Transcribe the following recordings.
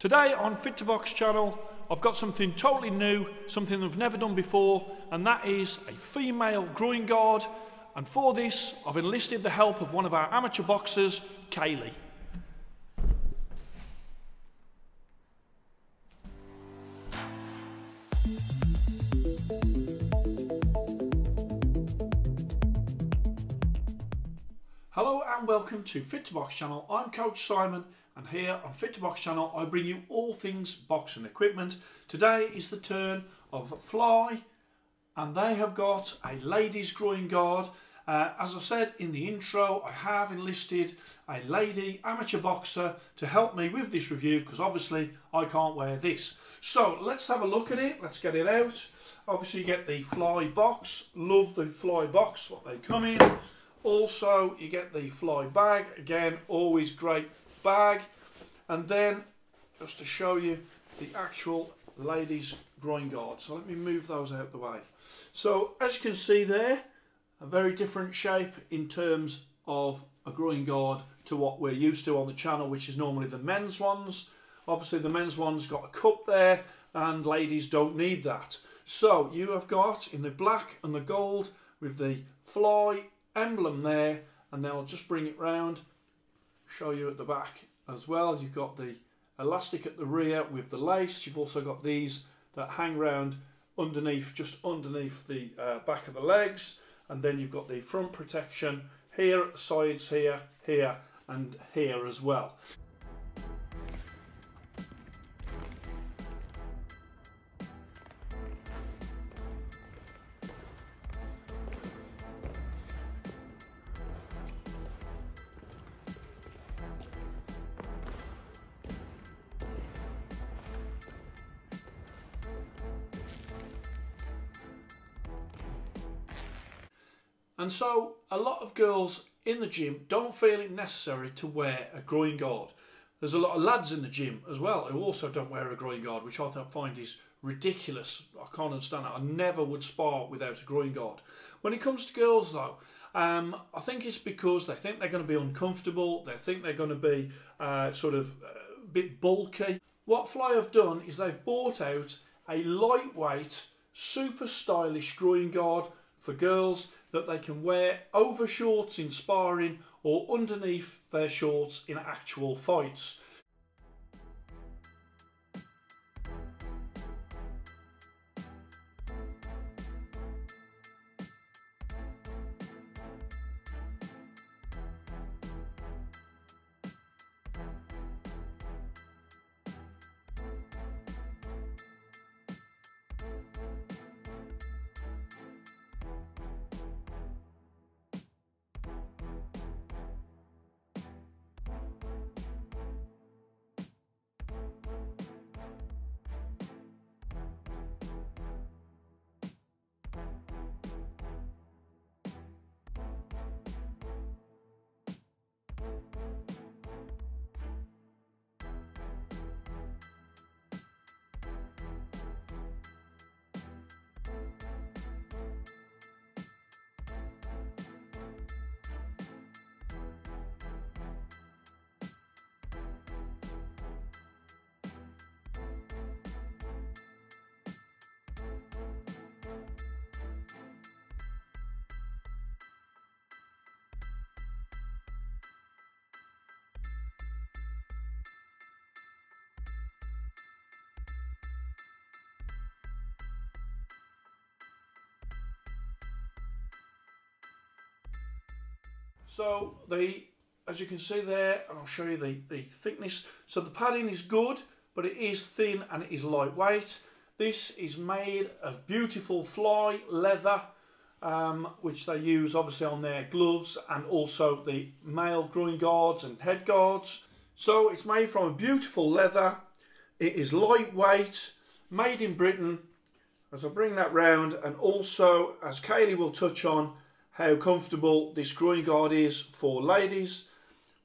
Today on Fit to Box channel, I've got something totally new, something I've never done before, and that is a female groin guard. And for this, I've enlisted the help of one of our amateur boxers, Kaylee. Hello and welcome to Fit to Box channel. I'm Coach Simon and here on Fit to Box channel I bring you all things boxing equipment. Today is the turn of Fly and they have got a ladies groin guard. Uh, as I said in the intro I have enlisted a lady amateur boxer to help me with this review because obviously I can't wear this. So let's have a look at it, let's get it out. Obviously you get the Fly box, love the Fly box, what they come in. Also, you get the fly bag. Again, always great bag. And then, just to show you the actual ladies groin guard. So let me move those out the way. So as you can see there, a very different shape in terms of a groin guard to what we're used to on the channel, which is normally the men's ones. Obviously the men's one's got a cup there and ladies don't need that. So you have got in the black and the gold with the fly emblem there and then I'll just bring it round show you at the back as well. You've got the elastic at the rear with the lace. You've also got these that hang round underneath just underneath the uh, back of the legs. And then you've got the front protection here sides here here and here as well And so a lot of girls in the gym don't feel it necessary to wear a groin guard. There's a lot of lads in the gym as well who also don't wear a groin guard, which I find is ridiculous. I can't understand that. I never would spar without a groin guard. When it comes to girls though, um, I think it's because they think they're going to be uncomfortable. They think they're going to be uh, sort of uh, a bit bulky. What Fly have done is they've bought out a lightweight, super stylish groin guard for girls that they can wear over shorts in sparring or underneath their shorts in actual fights. So the, as you can see there, and I'll show you the, the thickness. So the padding is good, but it is thin and it is lightweight. This is made of beautiful fly leather, um, which they use obviously on their gloves and also the male groin guards and head guards. So it's made from a beautiful leather. It is lightweight, made in Britain. As I bring that round, and also, as Kaylee will touch on, how comfortable this groin guard is for ladies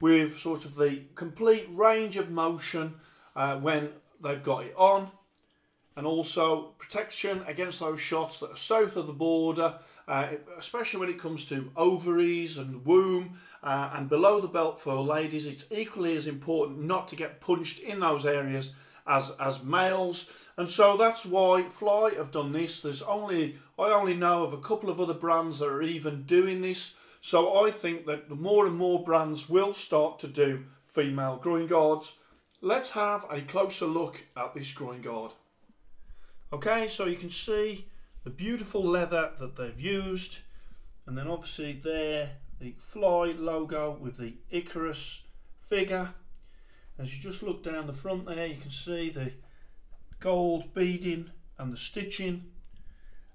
with sort of the complete range of motion uh, when they've got it on and also protection against those shots that are south of the border uh, especially when it comes to ovaries and womb Uh, and below the belt for ladies, it's equally as important not to get punched in those areas as as males. And so that's why Fly have done this. There's only I only know of a couple of other brands that are even doing this. So I think that the more and more brands will start to do female groin guards. Let's have a closer look at this groin guard. Okay, so you can see the beautiful leather that they've used and then obviously there the fly logo with the Icarus figure as you just look down the front there you can see the gold beading and the stitching.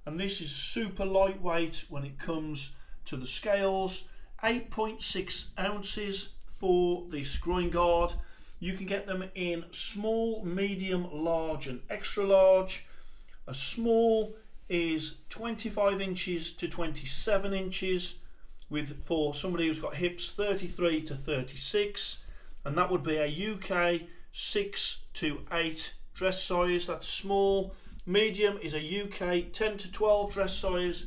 And this is super lightweight when it comes to the scales. 8.6 ounces for the groin guard. You can get them in small medium large and extra large. A small is 25 inches to 27 inches with for somebody who's got hips 33 to 36 and that would be a UK 6 to 8 dress size. That's small. Medium is a UK 10 to 12 dress size.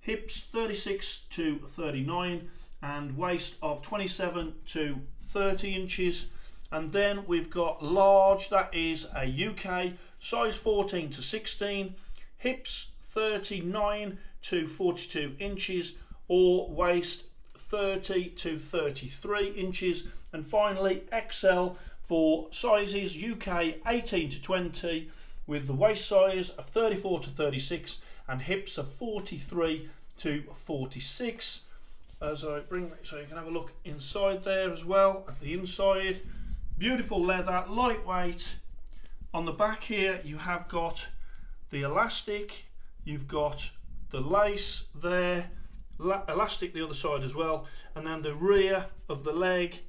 Hips 36 to 39 and waist of 27 to 30 inches. And then we've got large. That is a UK size 14 to 16 hips 39 to 42 inches. Or waist 30 to 33 inches. And finally XL for sizes UK 18 to 20 with the waist size of 34 to 36 and hips of 43 to 46 as I bring so you can have a look inside there as well at the inside. Beautiful leather lightweight. On the back here you have got the elastic you've got the lace there elastic the other side as well and then the rear of the leg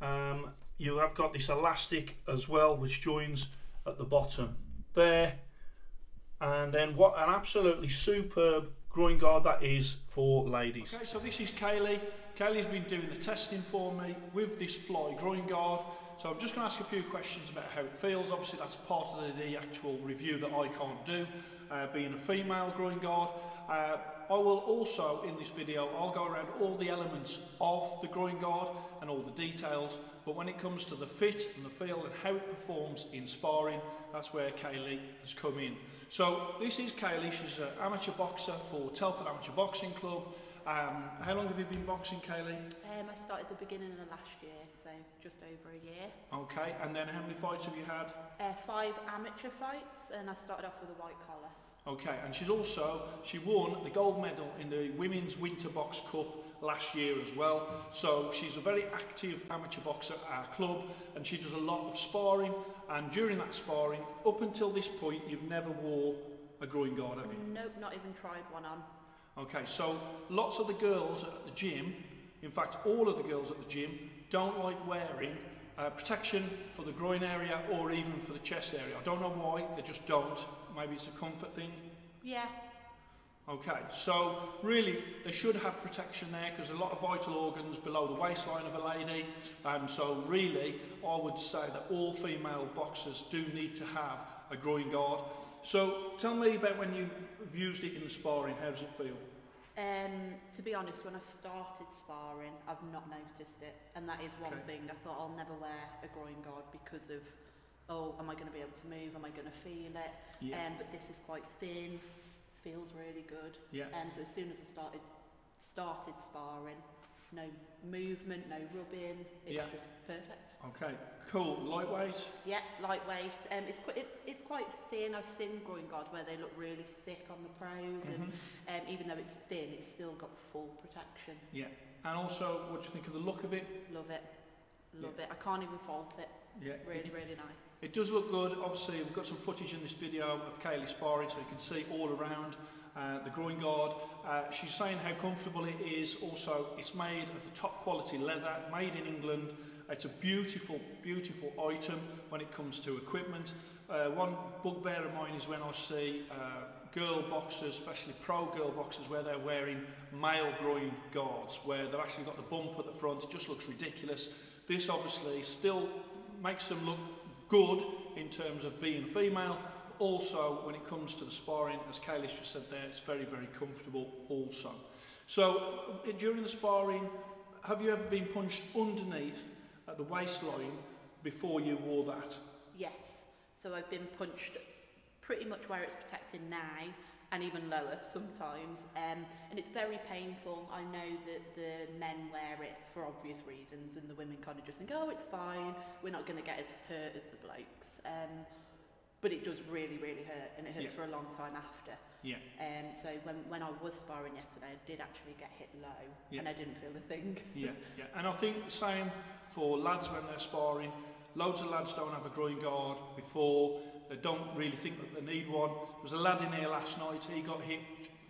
um, you have got this elastic as well which joins at the bottom there. And then what an absolutely superb groin guard that is for ladies. Okay so this is Kaylee. Kaylee's been doing the testing for me with this fly groin guard. So I'm just going to ask a few questions about how it feels. Obviously that's part of the, the actual review that I can't do uh, being a female groin guard. Uh, I will also, in this video, I'll go around all the elements of the groin guard and all the details, but when it comes to the fit and the feel and how it performs in sparring, that's where Kaylee has come in. So this is Kaylee, she's an amateur boxer for Telford Amateur Boxing Club. Um, how long have you been boxing, Kaylee? Um, I started the beginning of last year, so just over a year. Okay, and then how many fights have you had? Uh, five amateur fights, and I started off with a white collar. Okay, and she's also, she won the gold medal in the Women's Winter Box Cup last year as well. So she's a very active amateur boxer at our club and she does a lot of sparring and during that sparring, up until this point, you've never wore a groin guard, have you? Nope, not even tried one on. Okay, so lots of the girls at the gym, in fact all of the girls at the gym, don't like wearing uh, protection for the groin area or even for the chest area. I don't know why, they just don't. Maybe it's a comfort thing? Yeah. Okay, so really they should have protection there because a lot of vital organs below the waistline of a lady. And um, so really I would say that all female boxers do need to have a groin guard. So tell me about when you've used it in the sparring, how does it feel? Um, to be honest, when I started sparring, I've not noticed it. And that is one okay. thing. I thought I'll never wear a groin guard because of oh, am I going to be able to move? Am I going to feel it? Yeah. Um, but this is quite thin, feels really good. Yeah. Um, so as soon as I started started sparring, no movement, no rubbing, it yeah. was perfect. Okay, cool. Lightweight? Yeah, lightweight. Um, it's quite it, it's quite thin. I've seen groin guards where they look really thick on the pros, mm -hmm. and mm-hmm. um, even though it's thin, it's still got full protection. Yeah, and also, what do you think of the look of it? Love it, love yeah. it. I can't even fault it. Yeah, really, really nice. It does look good. Obviously, we've got some footage in this video of Kaylee sparring, so you can see all around uh, the groin guard. Uh, she's saying how comfortable it is. Also, it's made of the top quality leather, made in England. It's a beautiful, beautiful item when it comes to equipment. Uh, one bugbear of mine is when I see uh, girl boxers, especially pro girl boxers, where they're wearing male groin guards, where they've actually got the bump at the front. It just looks ridiculous. This obviously still makes them look good in terms of being female. Also, when it comes to the sparring, as Kaylee's just said there, it's very, very comfortable also. So, during the sparring, have you ever been punched underneath at the waistline before you wore that? Yes. So I've been punched pretty much where it's protected now and even lower sometimes. Um, and it's very painful. I know that the men wear it for obvious reasons and the women kind of just think, oh, it's fine. We're not going to get as hurt as the blokes. Um, but it does really, really hurt and it hurts Yeah. for a long time after. Yeah. Um, so when, when I was sparring yesterday, I did actually get hit low Yeah. and I didn't feel a thing. Yeah, yeah. And I think the same for lads when they're sparring. Loads of lads don't have a groin guard before. They don't really think that they need one. There was a lad in here last night, he got hit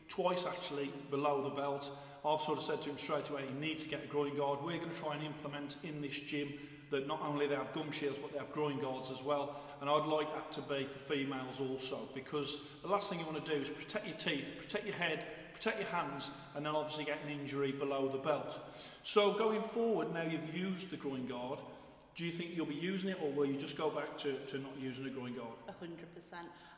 twice actually below the belt. I've sort of said to him straight away, he needs to get a groin guard. We're going to try and implement in this gym that not only they have gum shields but they have groin guards as well and I'd like that to be for females also because the last thing you want to do is protect your teeth, protect your head, protect your hands and then obviously get an injury below the belt. So going forward now you've used the groin guard do you think you'll be using it or will you just go back to, to not using a growing guard? 100%.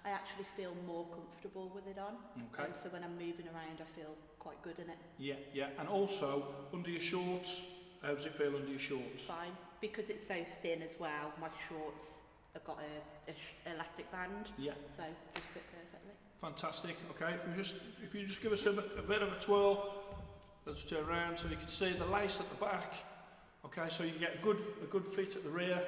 I actually feel more comfortable with it on. Okay. Um, so when I'm moving around, I feel quite good in it. Yeah, yeah. And also, under your shorts, how does it feel under your shorts? Fine. Because it's so thin as well, my shorts have got a, a elastic band. Yeah. So just fit perfectly. Fantastic. Okay, if you just, if you just give us a, a bit of a twirl, let's turn around so you can see the lace at the back. Okay, so you get a good, a good fit at the rear.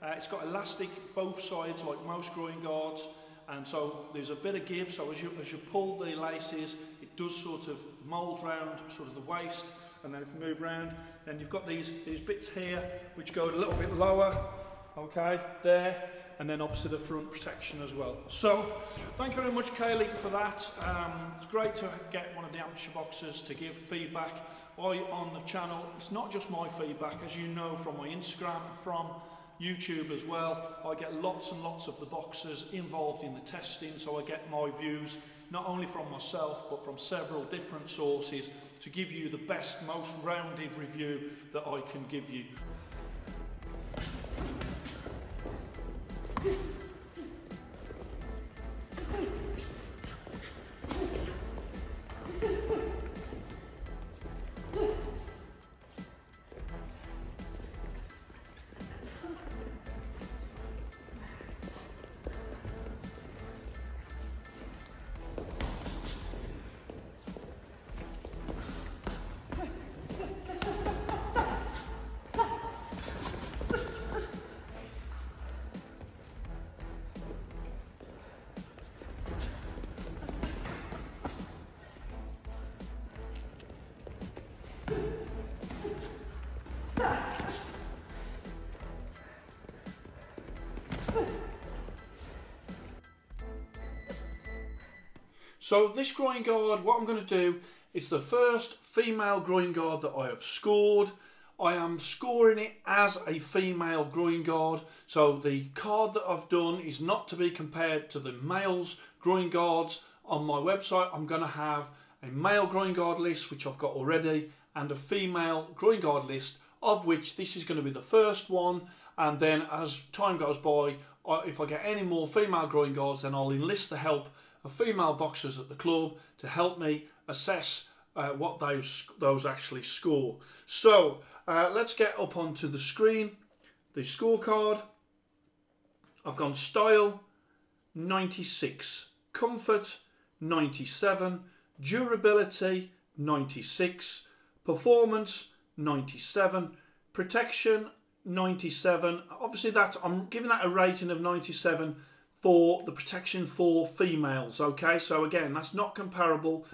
Uh, it's got elastic both sides like mouse groin guards and so there's a bit of give so as you, as you pull the laces it does sort of mould round sort of the waist and then if you move round then you've got these, these bits here which go a little bit lower Okay, there, and then obviously the front protection as well. So, thank you very much, Kaylee, for that. Um, it's great to get one of the amateur boxers to give feedback. On the channel, it's not just my feedback, as you know from my Instagram from YouTube as well. I get lots and lots of the boxers involved in the testing, so I get my views not only from myself but from several different sources to give you the best, most rounded review that I can give you. Thank you. So this groin guard, what I'm going to do, it's the first female groin guard that I have scored. I am scoring it as a female groin guard. So the card that I've done is not to be compared to the male's groin guards. On my website, I'm going to have a male groin guard list, which I've got already, and a female groin guard list, of which this is going to be the first one. And then as time goes by, if I get any more female groin guards, then I'll enlist the help of female boxers at the club to help me assess uh, what those those actually score. So uh, let's get up onto the screen the scorecard. I've gone style 96, comfort 97, durability 96, performance 97, protection 97. Obviously, that I'm giving that a rating of 97 for the protection for females. Okay, so again, that's not comparable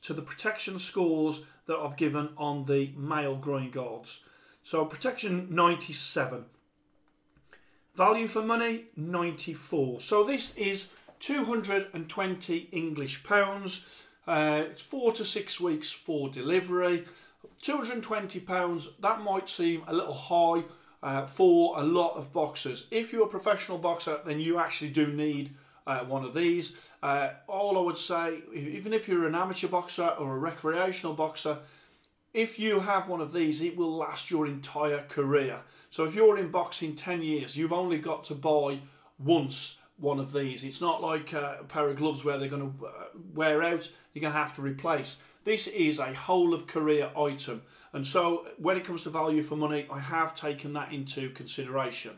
to the protection scores that I've given on the male groin guards. So protection 97. Value for money 94. So this is 220 English pounds. Uh, it's four to six weeks for delivery. 220 pounds. That might seem a little high uh, for a lot of boxers. If you're a professional boxer, then you actually do need uh, one of these. Uh, all I would say, even if you're an amateur boxer or a recreational boxer, if you have one of these, it will last your entire career. So if you're in boxing 10 years, you've only got to buy once one of these. It's not like uh, a pair of gloves where they're going to wear out, you're going to have to replace. this is a whole of career item. And so when it comes to value for money, I have taken that into consideration.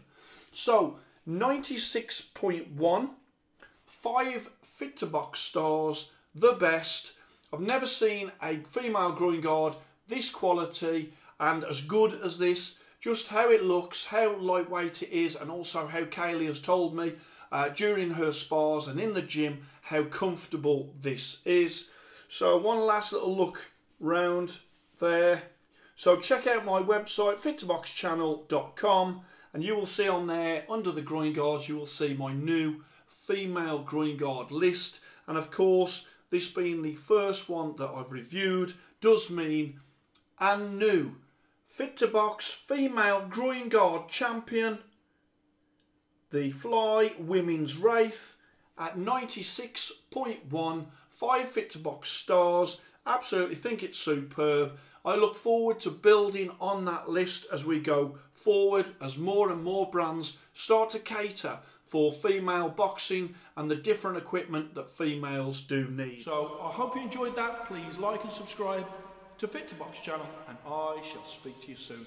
So 96.1, five fit to box stars, the best. I've never seen a female groin guard this quality and as good as this. Just how it looks, how lightweight it is, and also how Kaylee has told me uh, during her spars and in the gym how comfortable this is. So one last little look round there. So check out my website fittoboxchannel.com and you will see on there under the groin guards you will see my new female groin guard list. And of course this being the first one that I've reviewed does mean and new Fit to Box female groin guard champion the Fly Women's Wraith at 96.1 5 Fit to Box stars. Absolutely think it's superb I look forward to building on that list as we go forward as more and more brands start to cater for female boxing and the different equipment that females do need. So I hope you enjoyed that. Please like and subscribe to Fit to Box channel and I shall speak to you soon.